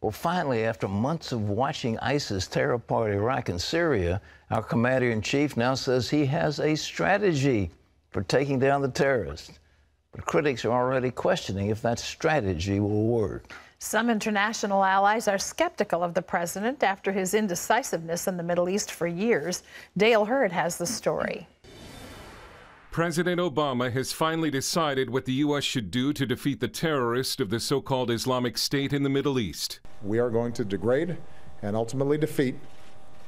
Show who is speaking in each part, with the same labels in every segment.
Speaker 1: Well, finally, after months of watching ISIS tear apart Iraq and Syria, our commander in chief now says he has a strategy for taking down the terrorists. But critics are already questioning if that strategy will work.
Speaker 2: Some international allies are skeptical of the president after his indecisiveness in the Middle East for years. Dale Hurd has the story.
Speaker 3: President Obama has finally decided what the U.S. should do to defeat the terrorists of the so called Islamic State in the Middle East.
Speaker 4: We are going to degrade and ultimately defeat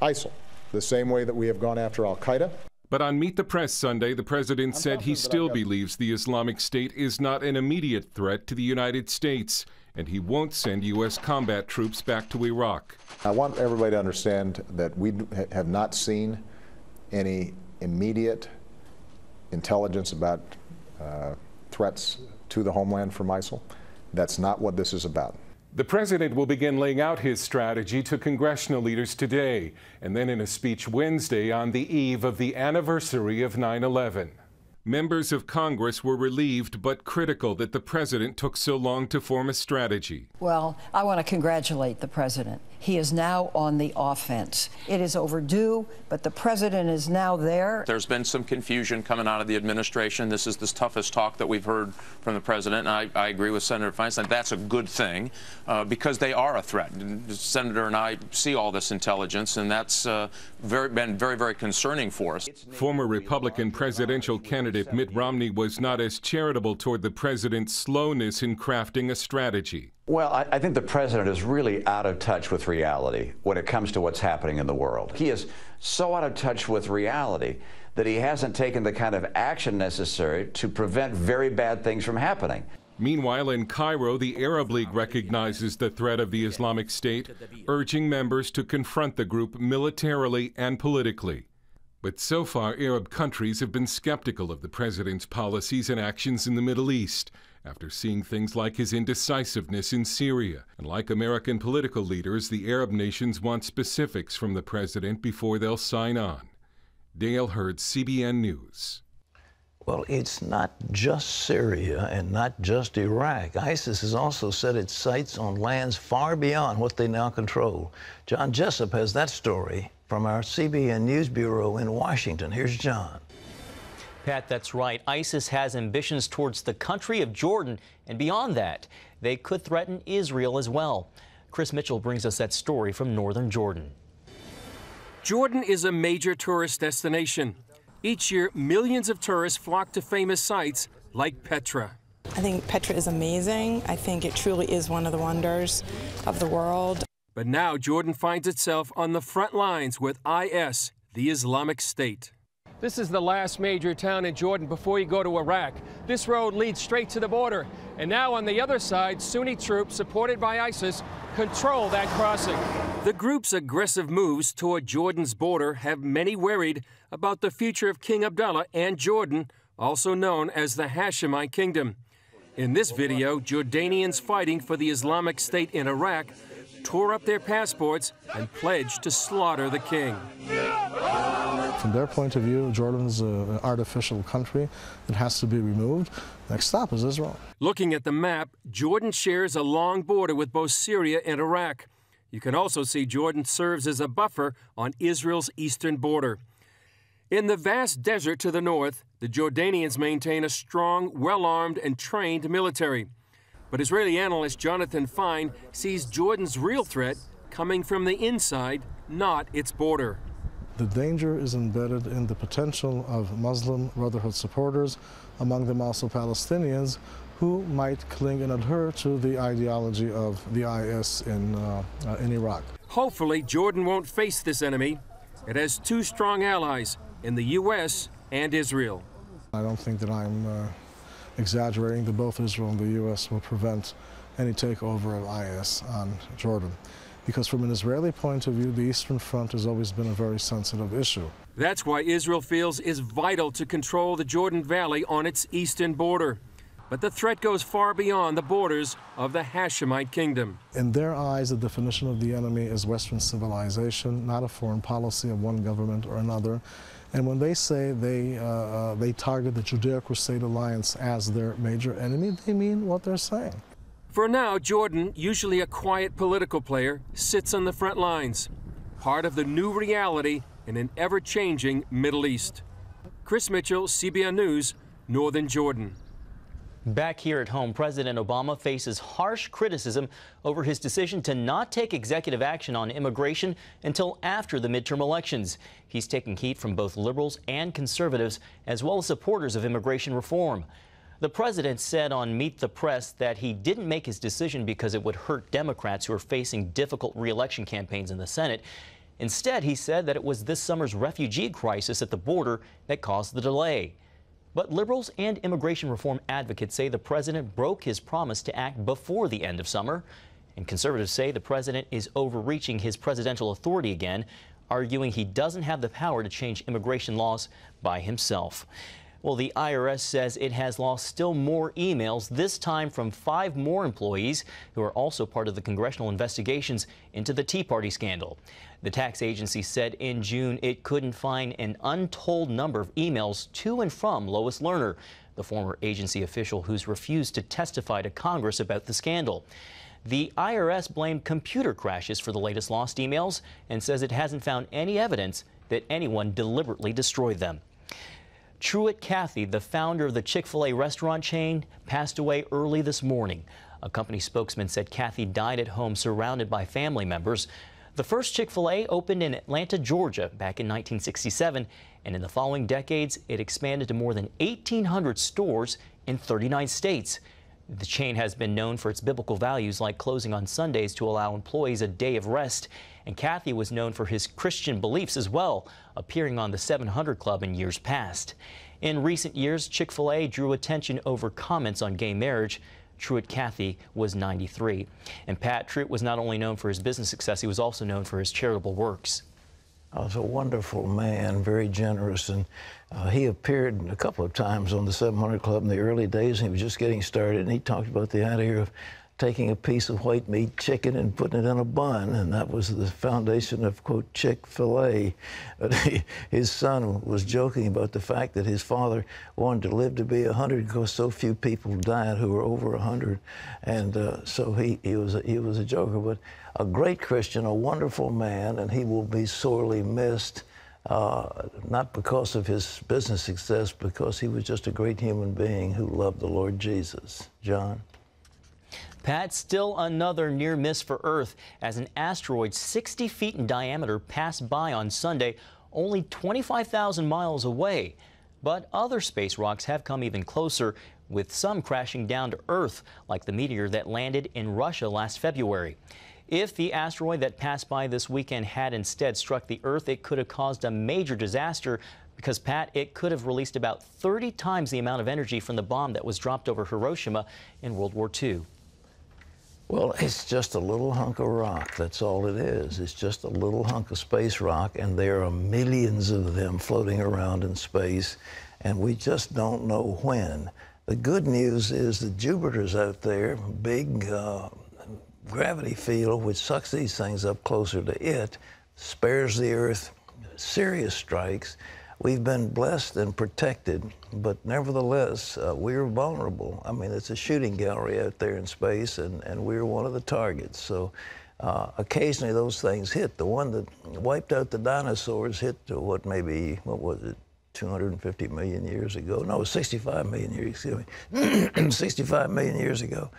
Speaker 4: ISIL, the same way that we have gone after Al Qaeda.
Speaker 3: But on Meet the Press Sunday, the president
Speaker 4: I'm
Speaker 3: said he still believes the Islamic State is not an immediate threat to the United States, and he won't send U.S. combat troops back to Iraq.
Speaker 4: I want everybody to understand that we have not seen any immediate intelligence about uh, threats to the homeland from ISIL. That's not what this is about.
Speaker 3: The president will begin laying out his strategy to congressional leaders today, and then in a speech Wednesday on the eve of the anniversary of 9 11. Members of Congress were relieved but critical that the president took so long to form a strategy.
Speaker 5: Well, I want to congratulate the president. He is now on the offense. It is overdue, but the president is now there.
Speaker 6: There's been some confusion coming out of the administration. This is the toughest talk that we've heard from the president, and I, I agree with Senator Feinstein. That's a good thing uh, because they are a threat. The Senator and I see all this intelligence, and that's uh, very, been very, very concerning for us.
Speaker 3: Former Republican presidential candidate Mitt Romney was not as charitable toward the president's slowness in crafting a strategy.
Speaker 7: Well, I, I think the president is really out of touch with reality when it comes to what's happening in the world. He is so out of touch with reality that he hasn't taken the kind of action necessary to prevent very bad things from happening.
Speaker 3: Meanwhile, in Cairo, the Arab League recognizes the threat of the Islamic State, urging members to confront the group militarily and politically. But so far, Arab countries have been skeptical of the president's policies and actions in the Middle East after seeing things like his indecisiveness in Syria. And like American political leaders, the Arab nations want specifics from the president before they'll sign on. Dale Hurd, CBN News.
Speaker 1: Well, it's not just Syria and not just Iraq. ISIS has also set its sights on lands far beyond what they now control. John Jessup has that story from our CBN News Bureau in Washington. Here's John.
Speaker 8: Pat, that's right. ISIS has ambitions towards the country of Jordan, and beyond that, they could threaten Israel as well. Chris Mitchell brings us that story from northern Jordan.
Speaker 9: Jordan is a major tourist destination. Each year, millions of tourists flock to famous sites like Petra.
Speaker 10: I think Petra is amazing. I think it truly is one of the wonders of the world.
Speaker 9: But now Jordan finds itself on the front lines with IS, the Islamic State. This is the last major town in Jordan before you go to Iraq. This road leads straight to the border. And now on the other side, Sunni troops supported by ISIS control that crossing. The group's aggressive moves toward Jordan's border have many worried about the future of King Abdullah and Jordan, also known as the Hashemite Kingdom. In this video, Jordanians fighting for the Islamic State in Iraq tore up their passports and pledged to slaughter the king.
Speaker 11: From their point of view, Jordan's an artificial country that has to be removed. Next stop is Israel.
Speaker 9: Looking at the map, Jordan shares a long border with both Syria and Iraq. You can also see Jordan serves as a buffer on Israel's eastern border. In the vast desert to the north, the Jordanians maintain a strong, well armed, and trained military. But Israeli analyst Jonathan Fine sees Jordan's real threat coming from the inside, not its border.
Speaker 11: The danger is embedded in the potential of Muslim Brotherhood supporters, among them also Palestinians, who might cling and adhere to the ideology of the IS in, uh, uh, in Iraq.
Speaker 9: Hopefully, Jordan won't face this enemy. It has two strong allies in the U.S. and Israel.
Speaker 11: I don't think that I'm uh, exaggerating that both Israel and the U.S. will prevent any takeover of IS on Jordan. Because from an Israeli point of view, the Eastern Front has always been a very sensitive issue.
Speaker 9: That's why Israel feels is vital to control the Jordan Valley on its eastern border. But the threat goes far beyond the borders of the Hashemite kingdom.
Speaker 11: In their eyes, the definition of the enemy is Western civilization, not a foreign policy of one government or another. And when they say they, uh, uh, they target the Judeo Crusade Alliance as their major enemy, they mean what they're saying.
Speaker 9: For now, Jordan, usually a quiet political player, sits on the front lines, part of the new reality in an ever changing Middle East. Chris Mitchell, CBN News, Northern Jordan.
Speaker 8: Back here at home, President Obama faces harsh criticism over his decision to not take executive action on immigration until after the midterm elections. He's taking heat from both liberals and conservatives, as well as supporters of immigration reform. The president said on Meet the Press that he didn't make his decision because it would hurt Democrats who are facing difficult reelection campaigns in the Senate. Instead, he said that it was this summer's refugee crisis at the border that caused the delay. But liberals and immigration reform advocates say the president broke his promise to act before the end of summer. And conservatives say the president is overreaching his presidential authority again, arguing he doesn't have the power to change immigration laws by himself. Well, the IRS says it has lost still more emails, this time from five more employees who are also part of the congressional investigations into the Tea Party scandal. The tax agency said in June it couldn't find an untold number of emails to and from Lois Lerner, the former agency official who's refused to testify to Congress about the scandal. The IRS blamed computer crashes for the latest lost emails and says it hasn't found any evidence that anyone deliberately destroyed them. Truett Cathy, the founder of the Chick fil A restaurant chain, passed away early this morning. A company spokesman said Cathy died at home surrounded by family members. The first Chick fil A opened in Atlanta, Georgia back in 1967, and in the following decades, it expanded to more than 1,800 stores in 39 states. The chain has been known for its biblical values like closing on Sundays to allow employees a day of rest. And Cathy was known for his Christian beliefs as well, appearing on the 700 Club in years past. In recent years, Chick fil A drew attention over comments on gay marriage. Truett Cathy was 93. And Pat Truett was not only known for his business success, he was also known for his charitable works.
Speaker 1: He was a wonderful man, very generous, and uh, he appeared a couple of times on the 700 Club in the early days. He was just getting started, and he talked about the idea of taking a piece of white meat chicken and putting it in a bun, and that was the foundation of, quote, Chick-fil-A. But he, his son was joking about the fact that his father wanted to live to be 100 because so few people died who were over 100. And uh, so he, he, was a, he was a joker, but a great Christian, a wonderful man, and he will be sorely missed. Uh, not because of his business success, because he was just a great human being who loved the Lord Jesus. John?
Speaker 8: Pat, still another near miss for Earth as an asteroid 60 feet in diameter passed by on Sunday, only 25,000 miles away. But other space rocks have come even closer, with some crashing down to Earth, like the meteor that landed in Russia last February. If the asteroid that passed by this weekend had instead struck the Earth, it could have caused a major disaster because, Pat, it could have released about 30 times the amount of energy from the bomb that was dropped over Hiroshima in World War II.
Speaker 1: Well, it's just a little hunk of rock. That's all it is. It's just a little hunk of space rock, and there are millions of them floating around in space, and we just don't know when. The good news is that Jupiter's out there, big uh, gravity field, which sucks these things up closer to it, spares the Earth serious strikes we've been blessed and protected, but nevertheless, uh, we're vulnerable. I mean, it's a shooting gallery out there in space, and, and we're one of the targets. So uh, occasionally those things hit. The one that wiped out the dinosaurs hit what maybe, what was it, 250 million years ago? No, 65 million years, excuse me, 65 million years ago.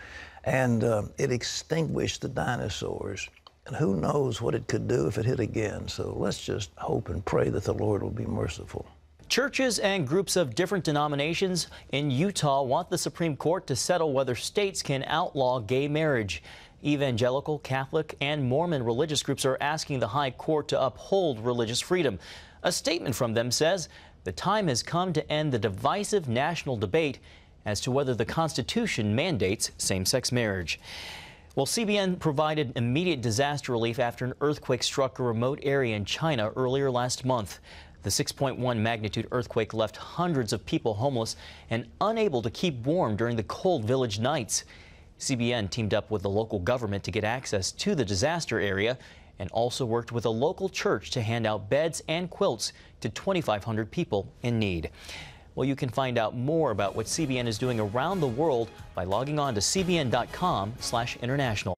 Speaker 1: And uh, it extinguished the dinosaurs. And who knows what it could do if it hit again. So let's just hope and pray that the Lord will be merciful.
Speaker 8: Churches and groups of different denominations in Utah want the Supreme Court to settle whether states can outlaw gay marriage. Evangelical, Catholic, and Mormon religious groups are asking the High Court to uphold religious freedom. A statement from them says the time has come to end the divisive national debate as to whether the Constitution mandates same sex marriage. Well, CBN provided immediate disaster relief after an earthquake struck a remote area in China earlier last month. The 6.1 magnitude earthquake left hundreds of people homeless and unable to keep warm during the cold village nights. CBN teamed up with the local government to get access to the disaster area and also worked with a local church to hand out beds and quilts to 2,500 people in need. Well, you can find out more about what CBN is doing around the world by logging on to cbn.com/international.